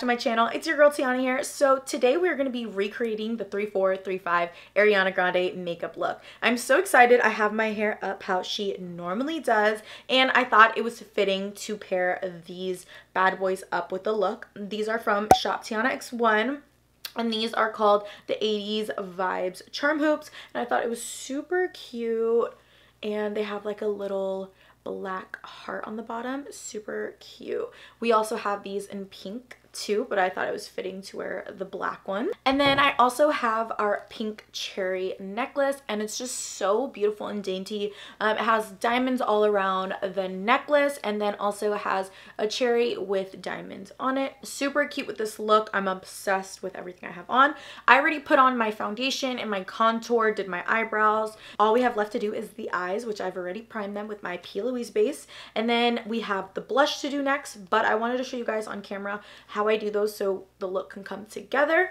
to my channel. It's your girl Tiana here. So today we're going to be recreating the 3435 Ariana Grande makeup look. I'm so excited. I have my hair up how she normally does and I thought it was fitting to pair these bad boys up with the look. These are from Shop TianaXOne and these are called the 80s Vibes Charm Hoops and I thought it was super cute and they have like a little black heart on the bottom super cute we also have these in pink too, but I thought it was fitting to wear the black one. And then I also have our pink cherry necklace and it's just so beautiful and dainty. Um, it has diamonds all around the necklace and then also has a cherry with diamonds on it. Super cute with this look. I'm obsessed with everything I have on. I already put on my foundation and my contour, did my eyebrows. All we have left to do is the eyes, which I've already primed them with my P. Louise base. And then we have the blush to do next, but I wanted to show you guys on camera how how I do those so the look can come together.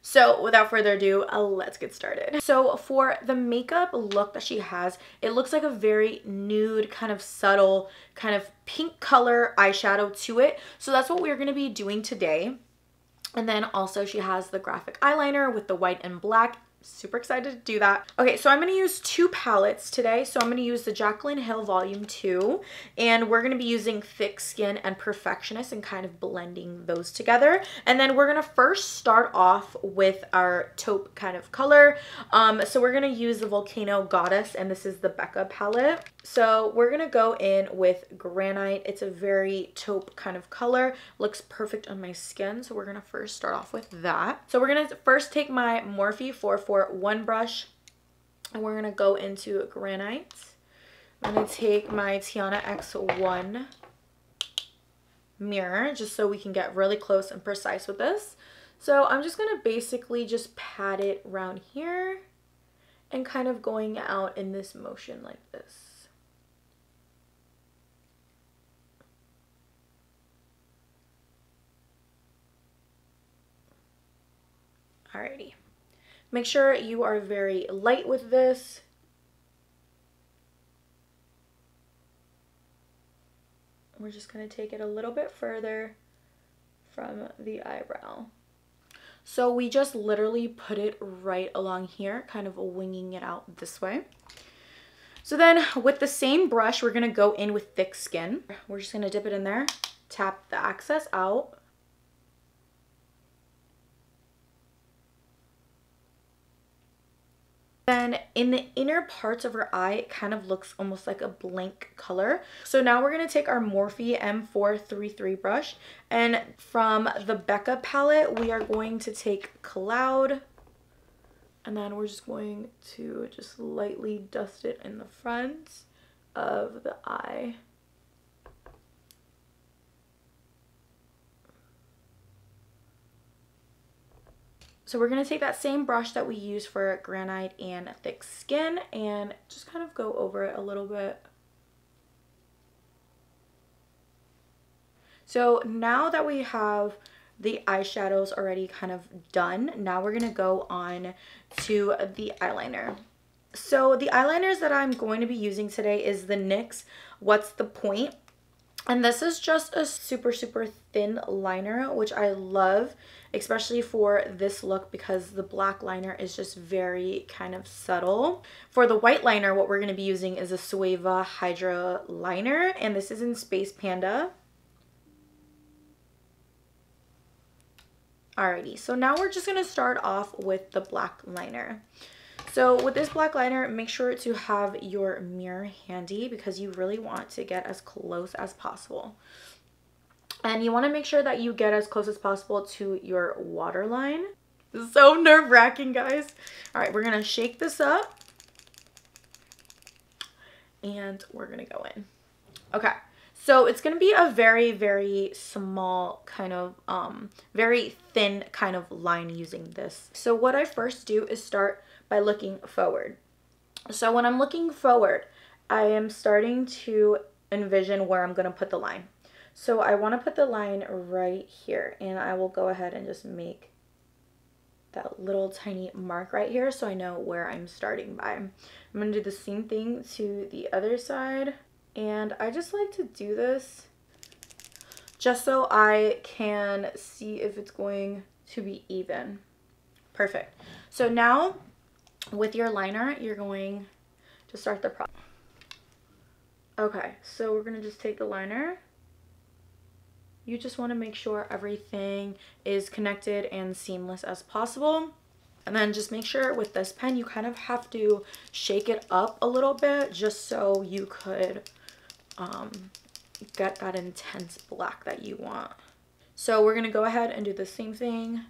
So without further ado, uh, let's get started. So for the makeup look that she has, it looks like a very nude, kind of subtle, kind of pink color eyeshadow to it. So that's what we're going to be doing today. And then also she has the graphic eyeliner with the white and black super excited to do that. Okay, so I'm going to use two palettes today. So I'm going to use the Jaclyn Hill Volume 2 and we're going to be using Thick Skin and Perfectionist and kind of blending those together. And then we're going to first start off with our taupe kind of color. Um, so we're going to use the Volcano Goddess and this is the Becca palette. So we're going to go in with Granite. It's a very taupe kind of color. Looks perfect on my skin. So we're going to first start off with that. So we're going to first take my Morphe 441 brush and we're going to go into granite. I'm going to take my TianaXOne mirror just so we can get really close and precise with this. So I'm just going to basically just pat it around here and kind of going out in this motion like this. Alrighty. Make sure you are very light with this. We're just going to take it a little bit further from the eyebrow. So we just literally put it right along here, kind of winging it out this way. So then with the same brush, we're going to go in with thick skin. We're just going to dip it in there, tap the excess out. Then in the inner parts of her eye, it kind of looks almost like a blank color. So now we're going to take our Morphe M433 brush and from the Becca palette, we are going to take Cloud and then we're just going to just lightly dust it in the front of the eye. So we're going to take that same brush that we use for granite and thick skin and just kind of go over it a little bit. So now that we have the eyeshadows already kind of done, now we're going to go on to the eyeliner. So the eyeliners that I'm going to be using today is the NYX What's the Point? And this is just a super, super thin liner, which I love especially for this look because the black liner is just very kind of subtle. For the white liner, what we're going to be using is a Suva Hydra liner, and this is in Space Panda. Alrighty, so now we're just going to start off with the black liner. So with this black liner, make sure to have your mirror handy because you really want to get as close as possible. And you want to make sure that you get as close as possible to your waterline. So nerve wracking, guys. All right, we're going to shake this up. And we're going to go in. Okay. So it's going to be a very, very small kind of, um, very thin kind of line using this. So what I first do is start by looking forward. So when I'm looking forward, I am starting to envision where I'm going to put the line. So I want to put the line right here and I will go ahead and just make that little tiny mark right here so I know where I'm starting by. I'm going to do the same thing to the other side and I just like to do this just so I can see if it's going to be even. Perfect. So now with your liner, you're going to start the process. Okay, so we're going to just take the liner. You just want to make sure everything is connected and seamless as possible. And then just make sure with this pen, you kind of have to shake it up a little bit just so you could um, get that intense black that you want. So we're going to go ahead and do the same thing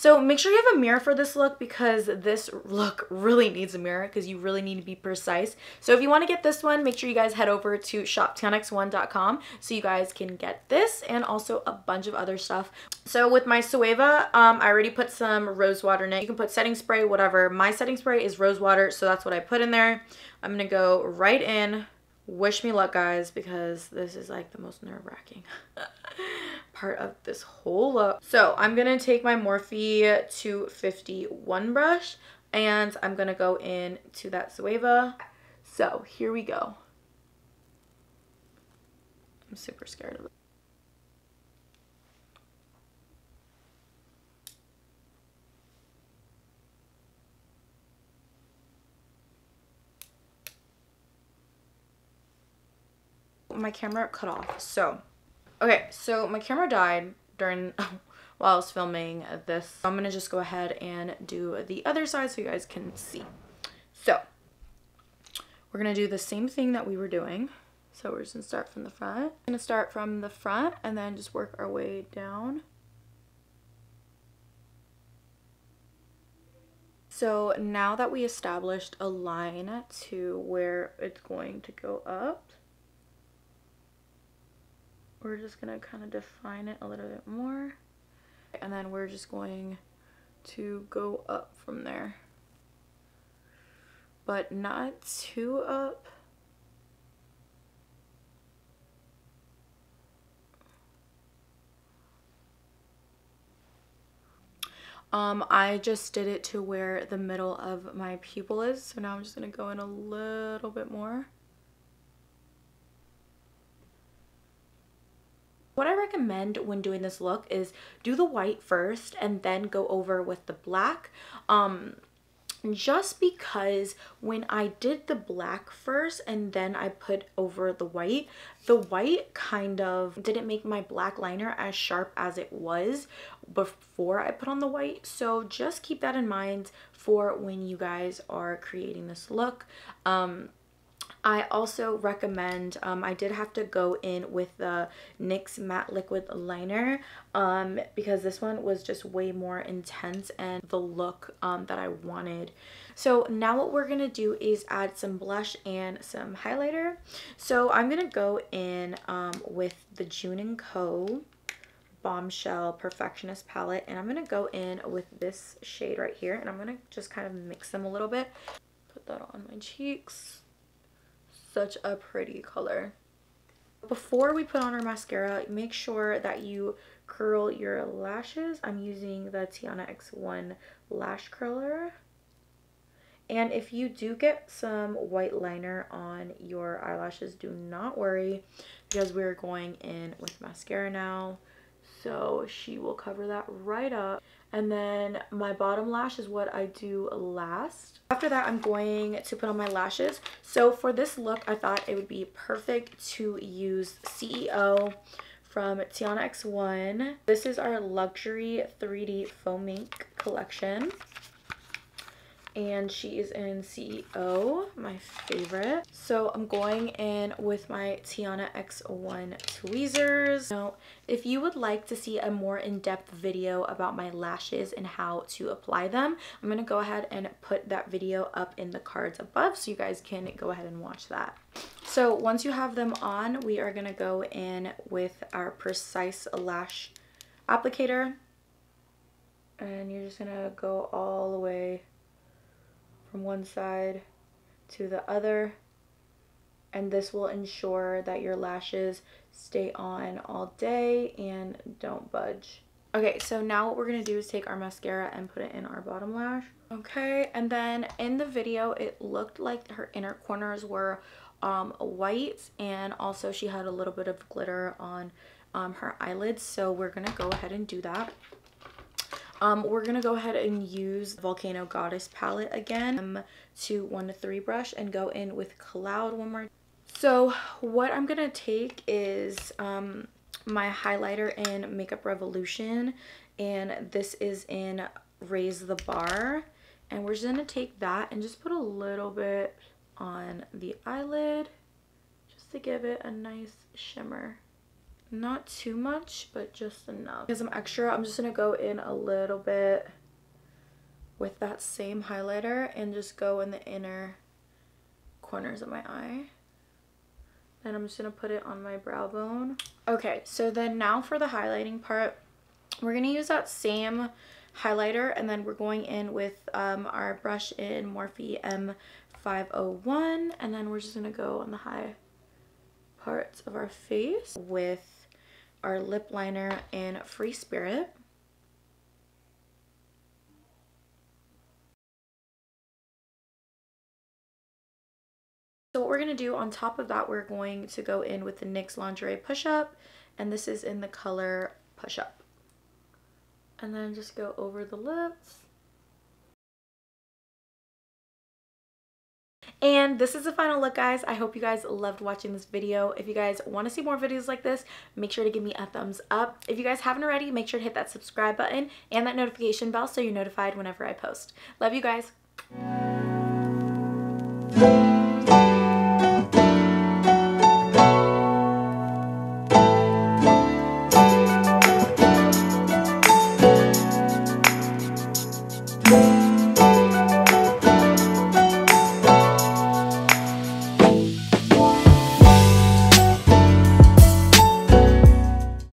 so make sure you have a mirror for this look because this look really needs a mirror because you really need to be precise. So if you want to get this one, make sure you guys head over to shoptianaxone.com so you guys can get this and also a bunch of other stuff. So with my Suva, um, I already put some rose water in it. You can put setting spray, whatever. My setting spray is rose water, so that's what I put in there. I'm going to go right in. Wish me luck, guys, because this is like the most nerve-wracking. part of this whole look. So I'm going to take my Morphe 251 brush and I'm going to go in to that Suva. So here we go. I'm super scared of it. my camera cut off so Okay, so my camera died during while I was filming this. I'm gonna just go ahead and do the other side so you guys can see. So we're gonna do the same thing that we were doing. So we're just gonna start from the front. I'm gonna start from the front and then just work our way down. So now that we established a line to where it's going to go up, we're just going to kind of define it a little bit more. And then we're just going to go up from there. But not too up. Um, I just did it to where the middle of my pupil is. So now I'm just going to go in a little bit more. What I recommend when doing this look is do the white first and then go over with the black. Um, just because when I did the black first and then I put over the white, the white kind of didn't make my black liner as sharp as it was before I put on the white. So just keep that in mind for when you guys are creating this look. Um, I also recommend, um, I did have to go in with the NYX Matte Liquid Liner um, because this one was just way more intense and the look um, that I wanted. So now what we're going to do is add some blush and some highlighter. So I'm going to go in um, with the June & Co. Bombshell Perfectionist palette and I'm going to go in with this shade right here and I'm going to just kind of mix them a little bit. Put that on my cheeks such a pretty color. Before we put on our mascara, make sure that you curl your lashes. I'm using the TianaXOne lash curler. And if you do get some white liner on your eyelashes, do not worry because we're going in with mascara now. So she will cover that right up. And then my bottom lash is what I do last. After that, I'm going to put on my lashes. So for this look, I thought it would be perfect to use CEO from TianaXOne. This is our luxury 3D faux mink collection and she is in CEO, my favorite. So I'm going in with my TianaXOne tweezers. Now, if you would like to see a more in-depth video about my lashes and how to apply them, I'm to go ahead and put that video up in the cards above so you guys can go ahead and watch that. So once you have them on, we are to go in with our Precise Lash applicator. And you're just to go all the way from one side to the other and this will ensure that your lashes stay on all day and don't budge. Okay, so now what we're going to do is take our mascara and put it in our bottom lash. Okay, and then in the video, it looked like her inner corners were um, white and also she had a little bit of glitter on um, her eyelids. So we're going to go ahead and do that. Um, we're going to go ahead and use Volcano Goddess palette again um, to 1 to 3 brush and go in with Cloud one more. So what I'm going to take is um, my highlighter in Makeup Revolution and this is in Raise the Bar. And we're just going to take that and just put a little bit on the eyelid just to give it a nice shimmer. Not too much, but just enough. Because I'm extra, I'm just to go in a little bit with that same highlighter and just go in the inner corners of my eye. Then I'm just to put it on my brow bone. Okay, so then now for the highlighting part, we're to use that same highlighter and then we're going in with um, our brush in Morphe M501 and then we're just to go on the high parts of our face with our lip liner in Free Spirit. So what we're going to do on top of that, we're going to go in with the NYX Lingerie Push Up. And this is in the color Push Up. And then just go over the lips. And this is the final look, guys. I hope you guys loved watching this video. If you guys want to see more videos like this, make sure to give me a thumbs up. If you guys haven't already, make sure to hit that subscribe button and that notification bell so you're notified whenever I post. Love you guys.